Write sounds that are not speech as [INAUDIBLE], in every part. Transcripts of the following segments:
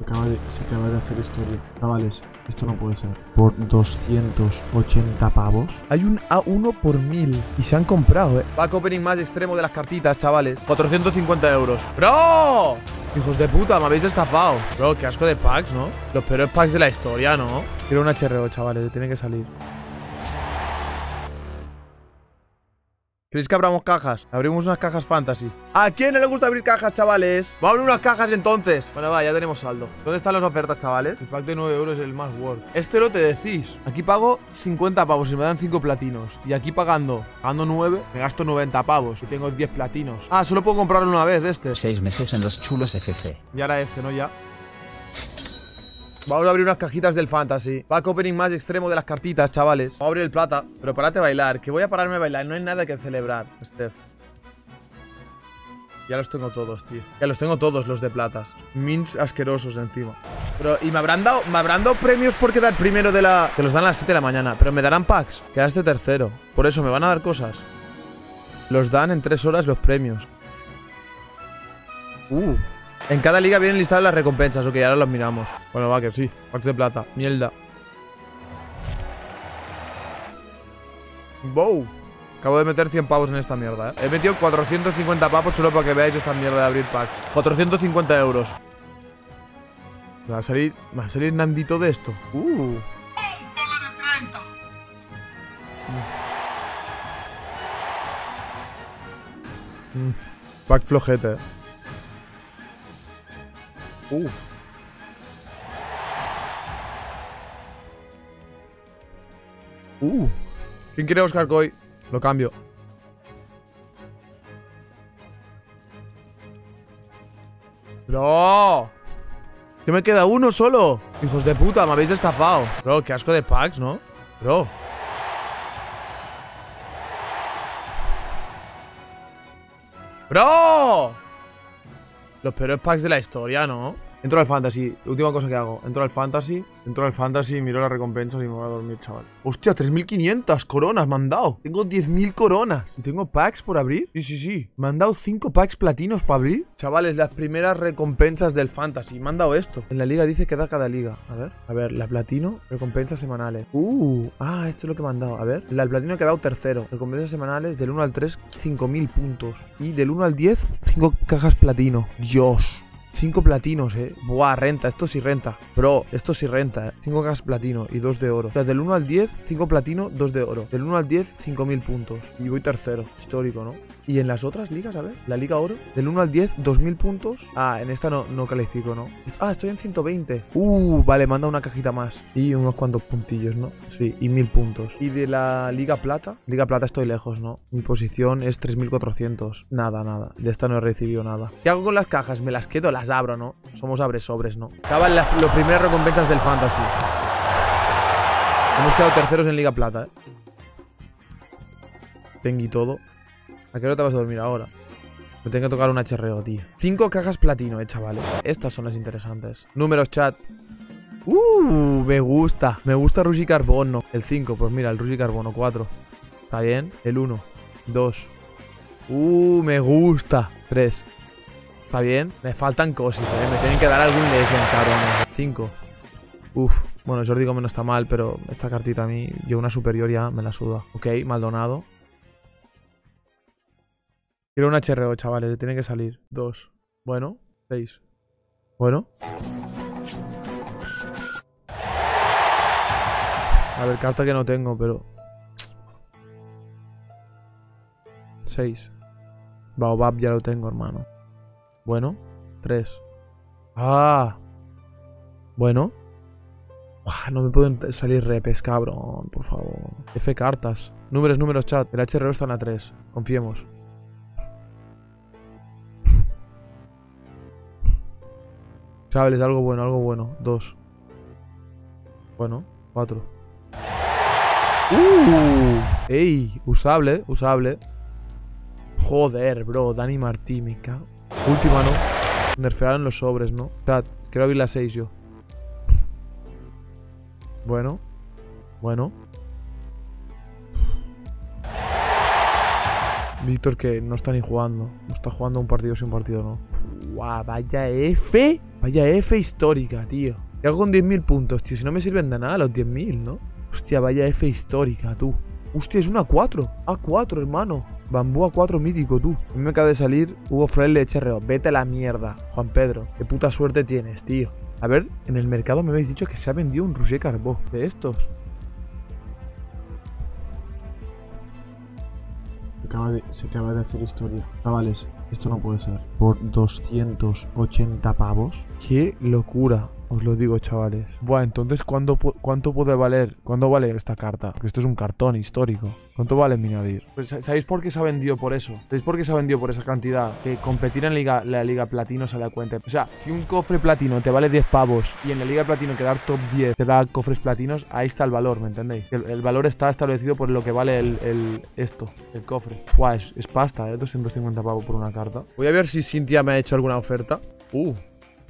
Acaba de, se acaba de hacer historia. Chavales, esto no puede ser. Por 280 pavos. Hay un A1 por 1000 y se han comprado, eh. Pack opening más extremo de las cartitas, chavales. 450 euros. ¡Bro! Hijos de puta, me habéis estafado. Bro, qué asco de packs, ¿no? Los peores packs de la historia, ¿no? Quiero un HRO, chavales, tiene que salir. ¿Queréis que abramos cajas? Abrimos unas cajas fantasy. ¿A quién no le gusta abrir cajas, chavales? Vamos a abrir unas cajas entonces. Bueno, va, ya tenemos saldo. ¿Dónde están las ofertas, chavales? El pack de 9 euros es el más worth. Este lo te decís. Aquí pago 50 pavos y me dan 5 platinos. Y aquí pagando, pagando 9, me gasto 90 pavos y tengo 10 platinos. Ah, solo puedo comprarlo una vez de este. Seis meses en los chulos FC. Y ahora este, ¿no? Ya. Vamos a abrir unas cajitas del fantasy. Pack opening más extremo de las cartitas, chavales. Vamos a abrir el plata. Pero párate a bailar, que voy a pararme a bailar. No hay nada que celebrar, Steph. Ya los tengo todos, tío. Ya los tengo todos los de platas. Mints asquerosos encima. Pero, y me habrán dado, me habrán dado premios por quedar primero de la. Que los dan a las 7 de la mañana. Pero me darán packs. Quedaste tercero. Por eso me van a dar cosas. Los dan en 3 horas los premios. Uh. En cada liga vienen listadas las recompensas. Ok, ahora los miramos. Bueno, va que sí. Packs de plata. Mierda. Wow. Acabo de meter 100 pavos en esta mierda, ¿eh? He metido 450 pavos solo para que veáis esta mierda de abrir packs. 450 euros. Me va a salir, me va a salir Nandito de esto. Uh. Mm. Pack flojete. Uh. Uh. ¿Quién quiere Oscar Coy? Lo cambio. ¡No! Que me queda uno solo. Hijos de puta, me habéis estafado. Bro, qué asco de packs, ¿no? Bro. ¡Bro! Los peores packs de la historia, ¿no? Entro al fantasy, última cosa que hago. Entro al fantasy, entro al fantasy, miro las recompensas y me voy a dormir, chaval. Hostia, 3.500 coronas me han dado. Tengo 10.000 coronas. ¿Y tengo packs por abrir? Sí, sí, sí. Me han dado 5 packs platinos para abrir. Chavales, las primeras recompensas del fantasy. Me han dado esto. En la liga dice que da cada liga. A ver, a ver, la platino, recompensas semanales. Uh, ah, esto es lo que me han dado. A ver, la platino ha quedado tercero. Recompensas semanales del 1 al 3, 5.000 puntos. Y del 1 al 10, 5 cajas platino. Dios. 5 platinos, eh. Buah, renta. Esto sí renta. Bro, esto sí renta, eh. 5 cajas platino y 2 de oro. O sea, del 1 al 10, 5 platino, 2 de oro. Del 1 al 10, 5000 puntos. Y voy tercero. Histórico, ¿no? Y en las otras ligas, a ver. La liga oro. Del 1 al 10, 2000 puntos. Ah, en esta no, no califico, ¿no? Ah, estoy en 120. Uh, vale, manda una cajita más. Y unos cuantos puntillos, ¿no? Sí, y 1000 puntos. Y de la liga plata. Liga plata estoy lejos, ¿no? Mi posición es 3400. Nada, nada. De esta no he recibido nada. ¿Qué hago con las cajas? Me las quedo, las abro, ¿no? Somos abre sobres, ¿no? Acaban las los primeras recompensas del fantasy. Hemos quedado terceros en Liga Plata, ¿eh? Tengo todo. ¿A qué hora te vas a dormir ahora? Me tengo que tocar un HRO, tío. Cinco cajas platino, eh, chavales. Estas son las interesantes. Números, chat. Uh, me gusta. Me gusta Rushi Carbono. El 5, pues mira, el Rushi Carbono 4. Está bien. El 1, 2. Uh, me gusta. 3. Está bien. Me faltan cosas, eh. Me tienen que dar algún legend, cabrones. 5. Uf. Bueno, Jordi Gómez no está mal, pero esta cartita a mí, yo una superior ya me la suda. Ok, Maldonado. Quiero un HRO, chavales. Tiene que salir. 2. Bueno. 6. Bueno. A ver, carta que no tengo, pero... 6. Baobab ya lo tengo, hermano. Bueno. 3. Ah. Bueno. Uah, no me pueden salir repes, cabrón. Por favor. F cartas. Números, números, chat. El HRO está en a 3. Confiemos. [LAUGHS] Chavales, algo bueno, algo bueno. 2. Bueno. 4. ¡Uh! ¡Ey! Usable, usable. Joder, bro. Dani Martí, me cago. Última, ¿no? Nerfearon los sobres, ¿no? Chat, quiero abrir la 6 yo. Bueno. Bueno. Víctor que no está ni jugando. No está jugando un partido sin partido, no. Vaya F. Vaya F histórica, tío. ¿Qué hago con 10.000 puntos, tío? Si no me sirven de nada los 10.000, ¿no? Hostia, vaya F histórica, tú. Hostia, es una 4. A4, hermano. Bambú A4 mítico, tú. A mí me acaba de salir Hugo Fraile de. Vete a la mierda, Juan Pedro. Qué puta suerte tienes, tío. A ver, en el mercado me habéis dicho que se ha vendido un Roger Carbó de estos. Se acaba, de, se acaba de hacer historia. Chavales, esto no puede ser. Por 280 pavos. Qué locura. Os lo digo, chavales. Buah, entonces, ¿cuánto, pu- ¿cuánto puede valer? ¿Cuánto vale esta carta? Porque esto es un cartón histórico. ¿Cuánto vale mi Nadir? Pues, ¿sa- ¿Sabéis por qué se ha vendido por eso? ¿Sabéis por qué se ha vendido por esa cantidad? Que competir en liga, la Liga Platino sale a cuenta. O sea, si un cofre platino te vale 10 pavos y en la Liga Platino quedar top 10 te da cofres platinos, ahí está el valor, ¿me entendéis? El, el valor está establecido por lo que vale el, el- esto, el cofre. Buah, es, es pasta, ¿eh? 250 pavos por una carta. Voy a ver si Cintia me ha hecho alguna oferta. Uh,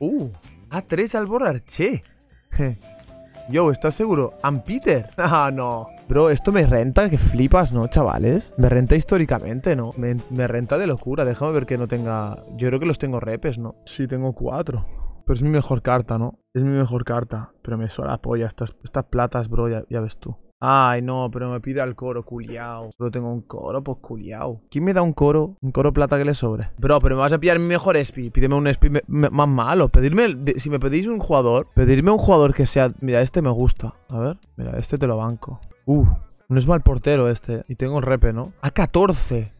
uh. A3 Albor Arché. Yo, ¿estás seguro? ¿Am Peter? [LAUGHS] Ah, no. Bro, esto me renta que flipas, ¿no, chavales? Me renta históricamente, ¿no? Me, renta de locura. Déjame ver que no tenga... Yo creo que los tengo repes, ¿no? Sí, tengo cuatro. Pero es mi mejor carta, ¿no? Es mi mejor carta. Pero me suena la polla. Estas, estas platas, bro, ya ves tú. Ay, no, pero me pide al coro, culiao. Solo tengo un coro, pues culiao. ¿Quién me da un coro? Un coro plata que le sobre. Bro, pero me vas a pillar mi mejor espi. Pídeme un espi más malo. Pedirme, de- si me pedís un jugador, pedirme un jugador que sea. Mira, este me gusta. A ver, mira, este te lo banco. Uh, no es mal portero este. Y tengo un repe, ¿no? A 14.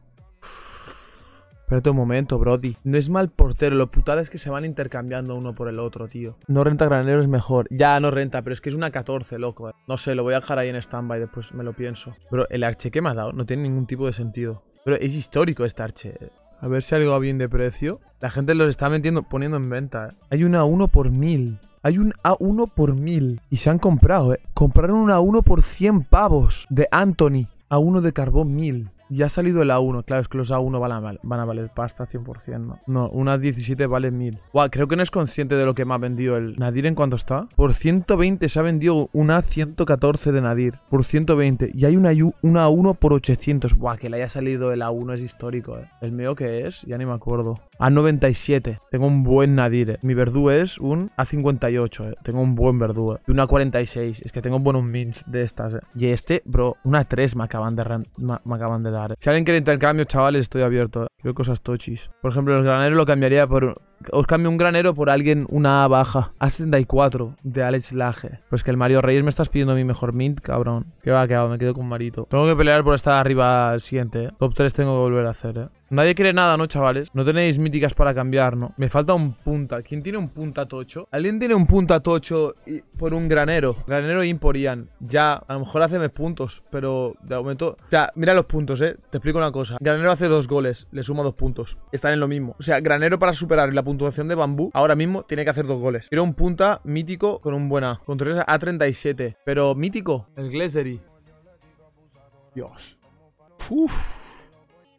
Espérate un momento, Brody. No es mal portero, lo putada es que se van intercambiando uno por el otro, tío. No renta granero es mejor. Ya no renta, pero es que es una 14, loco. No sé, lo voy a dejar ahí en stand-by, después me lo pienso. Pero el arche que me ha dado no tiene ningún tipo de sentido. Pero es histórico este arche. A ver si algo bien de precio. La gente los está metiendo, poniendo en venta. eh. Hay una 1 por 1000. Hay un A1 por 1000. Y se han comprado, eh. Compraron una 1 por 100 pavos de Anthony. A1 de carbón 1000. Ya ha salido el A1. Claro, es que los A1 van a, van a valer pasta 100%, ¿no? No, una 17 vale 1000. Guau, creo que no es consciente de lo que me ha vendido el Nadir en cuánto está. Por 120 se ha vendido una 114 de Nadir. Por 120. Y hay una, una A1 por 800. Buah, que le haya salido el A1 es histórico, ¿eh? ¿El mío qué es? Ya ni me acuerdo. A97. Tengo un buen Nadir, ¿eh? Mi verdú es un A58, ¿eh? Tengo un buen verdú, ¿eh? Y una 46. Es que tengo buenos mints de estas, ¿eh? Y este, bro, una 3 me acaban de, me acaban de dar. Si alguien quiere intercambio, chavales, estoy abierto. Quiero cosas tochis. Por ejemplo, el granero lo cambiaría por... Os cambio un granero por alguien una A baja. A74 de Alex Lage. Pues que el Mario Reyes me estás pidiendo mi mejor mint, cabrón. ¿Qué va, qué va? Me quedo con Marito. Tengo que pelear por estar arriba al siguiente, ¿eh? Top 3 tengo que volver a hacer, ¿eh? Nadie quiere nada, ¿no, chavales? No tenéis míticas para cambiar, ¿no? Me falta un punta. ¿Quién tiene un punta tocho? ¿Alguien tiene un punta tocho por un granero? Granero Imporian. Ya, a lo mejor hace puntos, pero de momento... O sea, mira los puntos, ¿eh? Te explico una cosa. Granero hace dos goles, le suma dos puntos. Están en lo mismo. O sea, Granero para superar la puntuación de Bambú, ahora mismo tiene que hacer dos goles. Quiero un punta mítico con un buena. Con 3 A37. Pero mítico, el Glazery. Dios. Uf.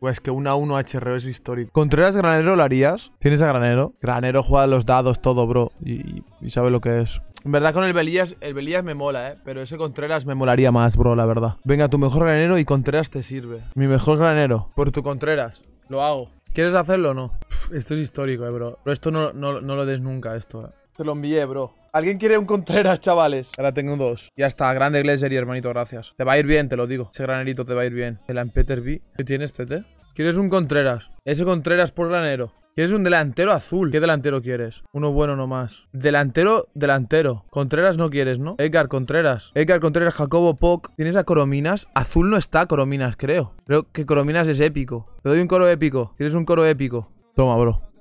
Pues que una 1 HRO es histórico. ¿Contreras Granero lo harías? ¿Tienes a Granero? Granero juega los dados, todo, bro. Y, y sabe lo que es. En verdad con el Belías, el Belías me mola, ¿eh? Pero ese Contreras me molaría más, bro, la verdad. Venga, tu mejor granero y Contreras te sirve. Mi mejor granero. Por tu Contreras. Lo hago. ¿Quieres hacerlo o no? Uf, esto es histórico, eh, bro. Pero esto no, no, no lo des nunca, esto, eh. Te lo envié, bro. ¿Alguien quiere un Contreras, chavales? Ahora tengo dos. Ya está, grande Glazer y hermanito, gracias. Te va a ir bien, te lo digo. Ese granerito te va a ir bien. El Ampeter B. ¿Qué tienes, Tete? ¿Quieres un Contreras? Ese Contreras por granero. ¿Quieres un delantero azul? ¿Qué delantero quieres? Uno bueno nomás. Delantero, delantero. Contreras no quieres, ¿no? Edgar Contreras. Edgar Contreras, Jacobo Poc. ¿Tienes a Corominas? Azul no está Corominas, creo. Creo que Corominas es épico. Te doy un coro épico. ¿Quieres un coro épico? Toma, bro.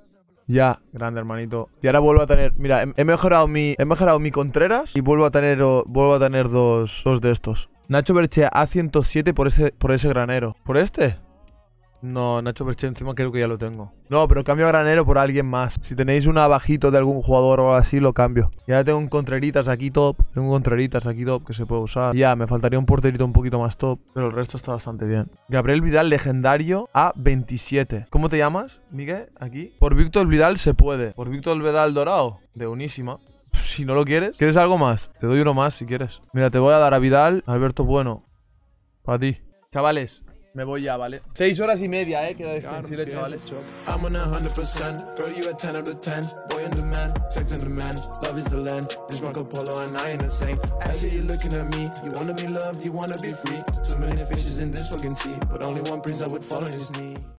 Ya, grande hermanito. Y ahora vuelvo a tener, mira, he, he mejorado mi, he mejorado mi Contreras y vuelvo a tener, o- vuelvo a tener dos, dos de estos. Nacho Berche A107 por ese, por ese granero. ¿Por este? No, Nacho Berche encima creo que ya lo tengo. No, pero cambio a granero por alguien más. Si tenéis un abajito de algún jugador o algo así, lo cambio. Y ahora tengo un Contreritas aquí top. Tengo un Contreritas aquí top que se puede usar. Ya, me faltaría un porterito un poquito más top. Pero el resto está bastante bien. Gabriel Vidal, legendario A27. ¿Cómo te llamas, Miguel? Aquí. Por Víctor Vidal se puede. Por Víctor Vidal dorado. De unísima. Si no lo quieres, ¿quieres algo más? Te doy uno más si quieres. Mira, te voy a dar a Vidal, Alberto Bueno. Para ti. Chavales, Me voy ya, ¿vale? Seis horas y media, ¿eh? Queda de extensible, chavales. I'm on a hundred percent. Girl, you a ten out of ten. Boy in demand, sex in demand. Love is the land. This Marco Polo and I ain't the same. Actually, you're looking at me. You wanna be loved, you wanna be free. Too many fishes in this fucking sea, but only one prince that would fall on his knee.